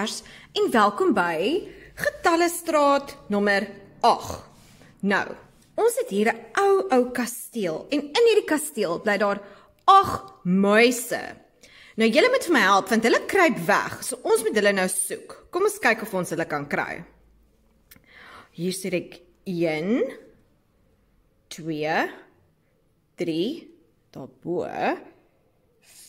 Ers en welkom by Getallestraat nommer 8. Nou, ons het hier 'n ou ou kasteel en in hierdie kasteel bly daar 8 muise. Nou julle moet vir my help want hulle kruip weg. So ons moet hulle nou soek. Kom ons kyk of ons hulle kan kry. Hier sê ek 1 2 3 daarbo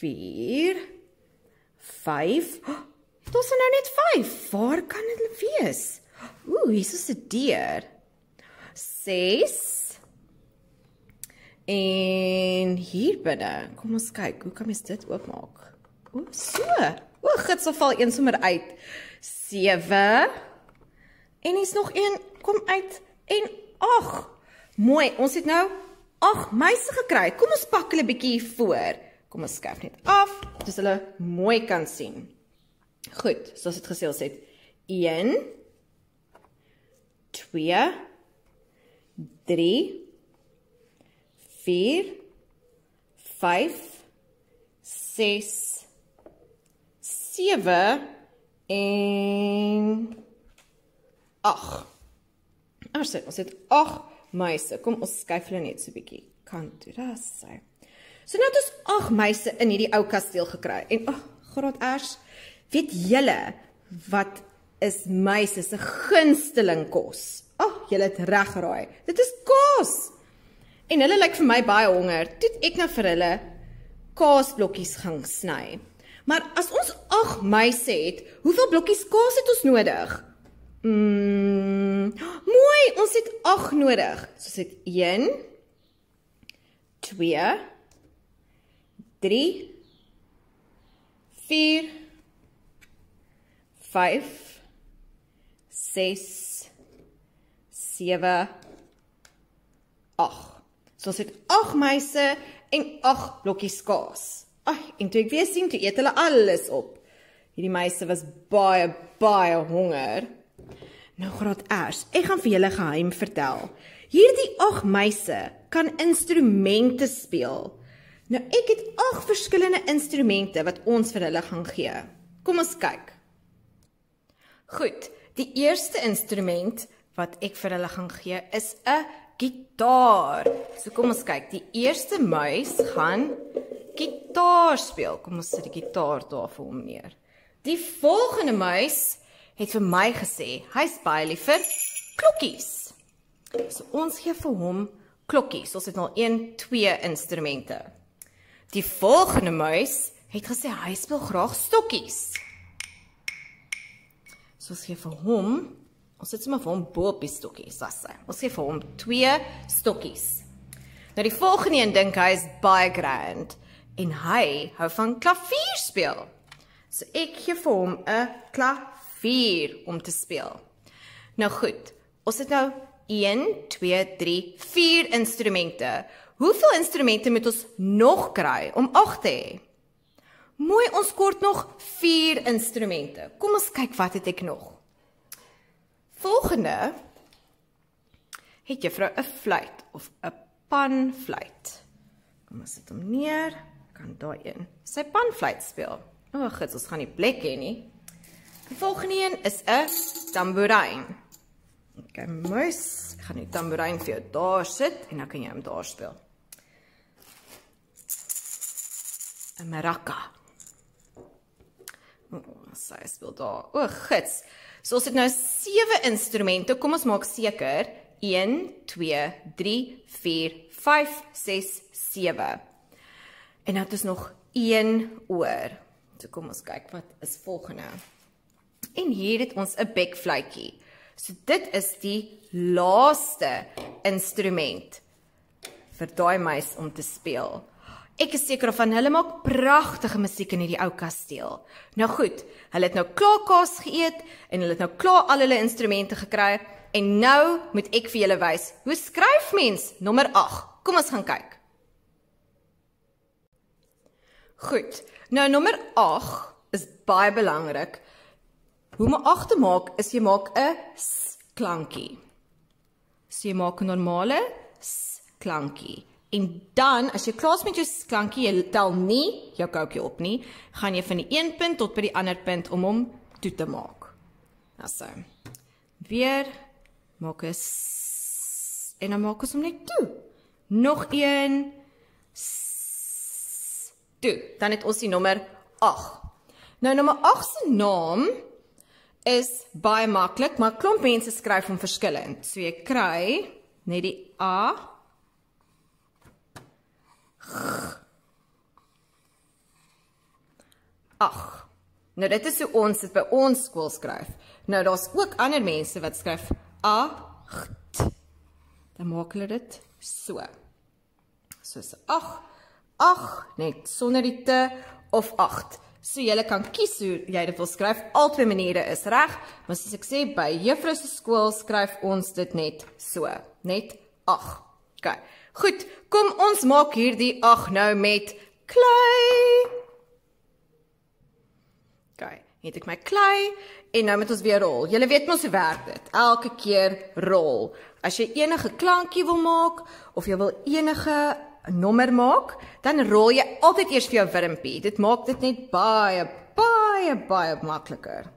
4 5 Dit is nou net 5. Waar kan dit wees? Ooh, hier is 'n deur. 6 En hier binne. Kom ons kyk, hoe kan mens dit oopmaak? O, so. O, gits so val een sommer uit. 7 En hier's nog een kom uit en 8. Mooi, ons het nou 8 muise gekry. Kom ons pak hulle bietjie voor. Kom ons skuif net af, sodat hulle mooi kan sien. Goed, soos dit gesê ons het 1 2 3 4 5 6 7 en 8. Ons het ons het 8 muise. Kom ons skuif hulle net so bietjie kant toe. Daar sê. So nou het ons 8 muise in hierdie ou kasteel gekry. En ag, oh, graad ers, weet julle wat is muise se gunsteling kos? Ag, oh, julle het reg geraai. Dit is kos. En hulle lyk vir my baie honger. Toe ek nou vir hulle kaasblokkies gaan sny. Maar as ons 8 muise het, hoeveel blokkies kaas het ons nodig? Mm, mooi, ons het 8 nodig. So ons het 1 2 3 4 5 6 7 8. So ons het 8 meise en 8 blokkies kaas. Ag, en toe ek weer sien toe eet hulle alles op. Hierdie meise was baie baie honger. Nou graad ers, ek gaan vir julle geheim vertel. Hierdie ag meise kan instrumente speel. Nou ek het ag verskillende instrumente wat ons vir hulle gaan gee. Kom ons kyk. Goed, die eerste instrument wat ek vir hulle gaan gee is 'n gitaar. So kom ons kyk. Die eerste muis gaan gitaar speel. Kom ons sit die gitaar daar vir hom neer. Die volgende muis het vir my gesê hy's baie lief vir klokkies. So ons gee vir hom klokkies. Ons het nou 1 2 instrumente. Die volgende muis het gesê hy speel graag stokkies. So ons gee vir hom ons sit sommer vir hom bo op die stokkies, as hy. Ons gee vir hom 2 stokkies. Nou die volgende een dink hy is baie grand en hy hou van klavier speel. So ek gee vir hom 'n klavier 4 om te speel. Nou goed, ons het nou 1 2 3 4 instrumente. Hoeveel instrumente moet ons nog kry om 8 te hê? Mooi, ons kort nog 4 instrumente. Kom ons kyk wat het ek nog. Volgende het juffrou 'n fluit of 'n panfluit. Kom ons sit hom neer. Kan daai een sy panfluit speel. O, oh, gits, ons gaan nie plek hê nie. Die volgende een is 'n tamboerijn. OK, mos, ek gaan die tamboerijn vir jou daar sit en dan kan jy hom daar speel. 'n Maraca. Oh, sy speel daar. O, gits. So ons het nou 7 instrumente. Kom ons maak seker 1 2 3 4 5 6 7. En nou het ons nog 1 oor. So kom ons kyk wat is volgende. En hier het ons 'n bekfluitjie. So dit is die laaste instrument vir daai meis om te speel. Ek is seker van hulle maak pragtige musiek in hierdie ou kasteel. Nou goed, hulle het nou klaar kaas geëet en hulle het nou klaar al hulle instrumente gekry en nou moet ek vir julle wys hoe skryf mens nommer 8. Kom ons gaan kyk. Goed. Nou nommer 8 is baie belangrik Hoe om agter maak is jy maak 'n s klankie. So jy maak 'n normale s klankie. En dan as jy klaar is met jou klankie, jy tel nie jou koutjie op nie, gaan jy van die een punt tot by die ander punt om hom toe te maak. Nou so. Weer maak ons en dan maak ons hom net toe. Nog een toe. Dan het ons die nommer 8. Nou nommer 8 se naam is baie maklik, maar klomp mense skryf hom verskillend. So jy kry net die A Ag. Nou dit is hoe ons dit by ons skool skryf. Nou daar's ook ander mense wat skryf A Dan maak hulle dit so. Soos 8 8 net sonder die te of 8. So jy kan kies hoe jy dit wil skryf. Albei maniere is reg, maar soos ek sê by juffrou se skool skryf ons dit net so, net 8. OK. Goed, kom ons maak hierdie 8 nou met klei. OK. Het ek my klei en nou moet ons weer rol. Julle weet mos hoe werk dit. Elke keer rol. As jy enige klankie wil maak of jy wil enige nommer maak, dan rol jy altyd eers vir jou wurmpie. Dit maak dit net baie baie baie makliker.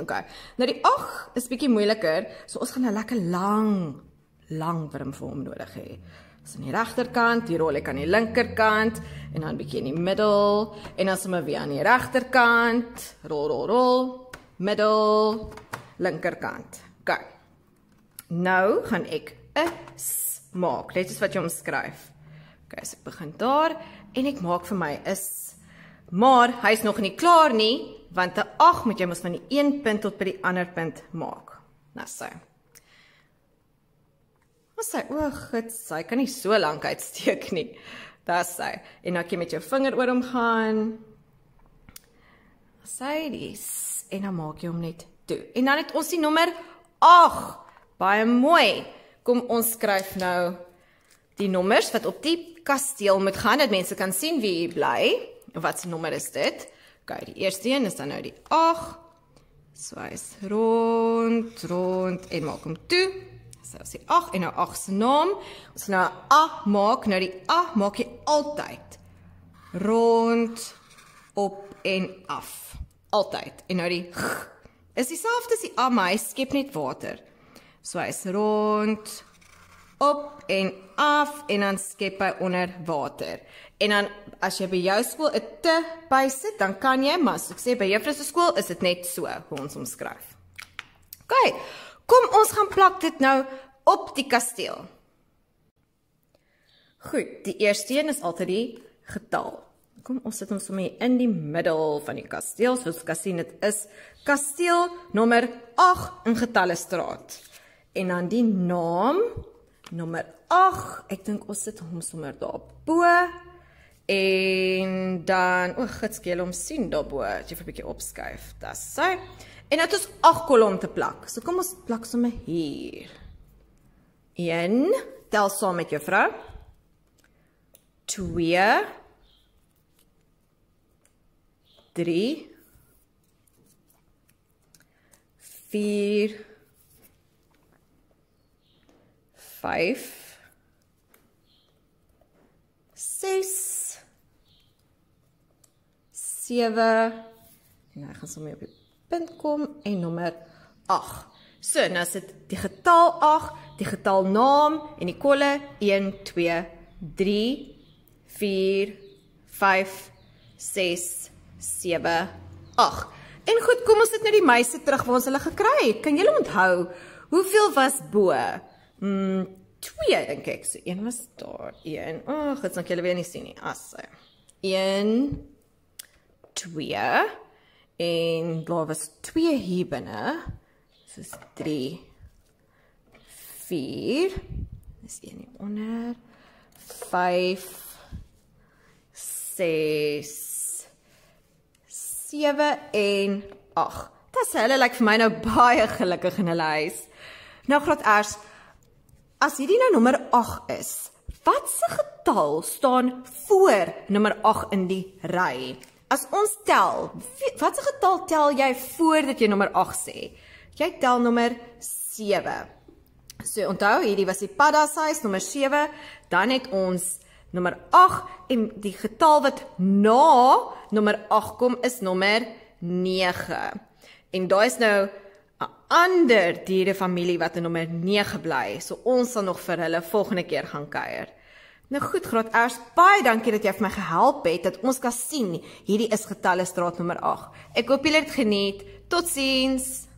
OK. Nou die 8 is bietjie moeiliker, so ons gaan 'n lekker lang lang wurm vir hom nodig hê. So aan die regterkant, hier rol ek aan die linkerkant en dan bietjie in die middel en dan sommer weer aan die regterkant, rol rol rol, middel, linkerkant. OK. Nou gaan ek 'n maak. Dit is wat jy omskryf. Okay, so ek begin daar en ek maak vir my is maar hy's nog nie klaar nie want 'n 8 moet jy mos van die een punt tot by die ander punt maak. Nou so. Wat sê o, goed, sy kan nie so lank uitsteek nie. Dis sy. En dan jy met jou vinger oor hom gaan. Sy dis en dan maak jy hom net toe. En dan het ons die nommer 8. Baie mooi. Kom ons skryf nou die nommers wat op die kasteel moet gaan dat mense kan sien wie hier bly. Wat se nommer is dit? OK, die eerste een is dan nou die 8. Swys rond, rond en maak hom toe. So as jy 8 en nou 8 se naam. Ons nou 'n A maak, nou die A maak jy altyd rond op en af. Altyd. En nou die G is dieselfde as die A, maar hy skep net water. So hy's rond op en af en dan skep hy onder water. En dan as jy by jou skool 'n te bysit, dan kan jy, maar as ek sê by juffrou se skool is dit net so hoe ons omskryf. OK. Kom ons gaan plak dit nou op die kasteel. Goed, die eerste een is altyd die getal. Kom ons sit hom sommer in die middel van die kasteel. Soos jy kan sien, dit is kasteel nommer 8 in Getalle straat. En dan die naam nommer 8. Ek dink ons sit hom sommer daar bo. En dan, o, gits geel om sien daar bo. Jy vir 'n bietjie opskuif. Dis sy. En dit is 8 kolom te plak. So kom ons plak sommer hier. 1 tel saam met juffrou. 2 3 4 5 6 7 en nou gaan sommer op die kom en nommer 8. So, nou sit die getal 8, die getal naam en die kolle 1 2 3 4 5 6 7 8. En goed, kom ons sit nou die meise terug waar ons hulle gekry het. Kan julle onthou hoeveel was bo? Mm, twee dink ek. So een was daar. Een. O, oh, gits nog julle weer nie sien nie. Asse. 1 2 en daar was twee hier binne. Dis 3 4 Dis een hier onder. 5 6 7 en 8. Dis hulle lyk like vir my nou baie gelukkig in hulle huis. Nou graad eers As hierdie nou nommer 8 is, wat se getal staan voor nommer 8 in die ry? As ons tel, wat se getal tel jy voordat jy nommer 8 sê? Jy tel nommer 7. So onthou, hierdie was die padda size nommer 7, dan het ons nommer 8 en die getal wat na nommer 8 kom is nommer 9. En daar's nou 'n ander dierefamilie wat in nommer 9 bly. So ons sal nog vir hulle volgende keer gaan kuier. Nou goed, Graad Ers, baie dankie dat jy vir my gehelp het dat ons kan sien hierdie is getalle straat nommer 8. Ek hoop julle het geniet. Totsiens.